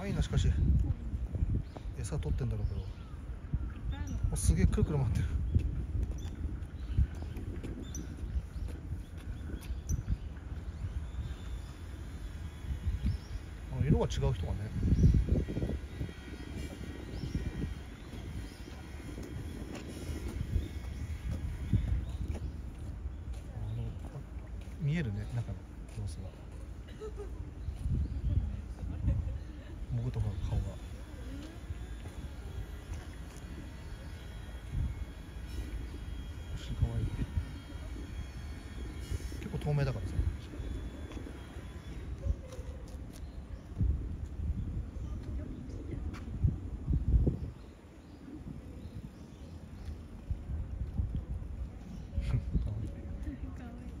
かしかし。餌取ってんだろうけど。おすげえくるくる回ってる。色が違う人がね。見えるね中の様子が。モグとかの顔が。星かわい結構透明だからさ。かわいい